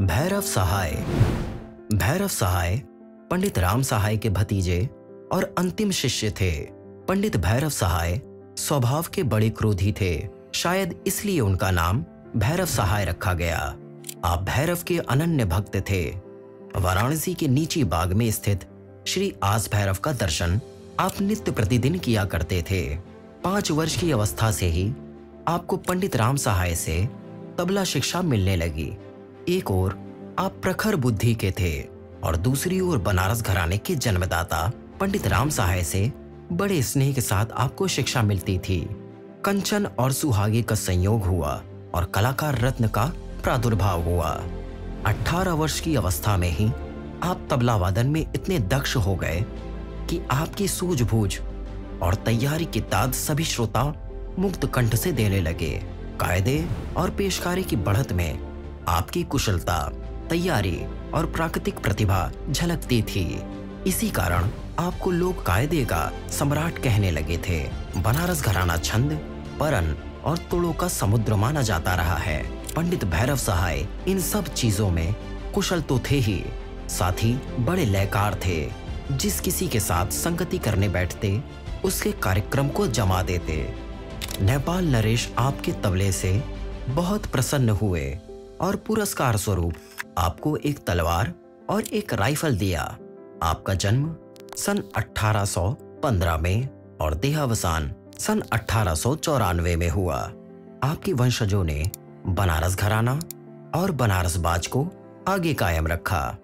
भैरव सहाय। भैरव सहाय पंडित राम सहाय के भतीजे और अंतिम शिष्य थे। पंडित भैरव सहाय स्वभाव के बड़े क्रोधी थे। शायद इसलिए उनका नाम भैरव सहाय रखा गया। आप भैरव के अनन्य भक्त थे। वाराणसी के नीची बाग में स्थित श्री आस भैरव का दर्शन आप नित्य प्रतिदिन किया करते थे। पाँच वर्ष की अवस्था से ही आपको पंडित राम सहाय से तबला शिक्षा मिलने लगी। एक ओर आप प्रखर बुद्धि के थे और दूसरी ओर बनारस घराने के जन्मदाता पंडित राम सहाय से बड़े स्नेह के साथ आपको शिक्षा मिलती थी। कंचन और सुहागे का संयोग हुआ और कलाकार रत्न का प्रादुर्भाव हुआ। 18 वर्ष की अवस्था में ही आप तबला वादन में इतने दक्ष हो गए कि आपकी सूझबूझ और तैयारी की दाद सभी श्रोता मुक्त कंठ से देने लगे। कायदे और पेशकारी की बढ़त में आपकी कुशलता, तैयारी और प्राकृतिक प्रतिभा झलकती थी। इसी कारण आपको लोग कायदे का सम्राट कहने लगे थे। बनारस घराना छंद परन और तुड़ो का समुद्र माना जाता रहा है। पंडित भैरव सहाय इन सब चीज़ों में कुशल तो थे ही, साथ ही बड़े लयकार थे। जिस किसी के साथ संगति करने बैठते, उसके कार्यक्रम को जमा देते। नेपाल नरेश आपके तबले से बहुत प्रसन्न हुए। और पुरस्कार स्वरूप आपको एक तलवार और एक राइफल दिया। आपका जन्म सन 1815 में और देहावसान सन अठारह में हुआ। आपके वंशजों ने बनारस घराना और बनारस बाज को आगे कायम रखा।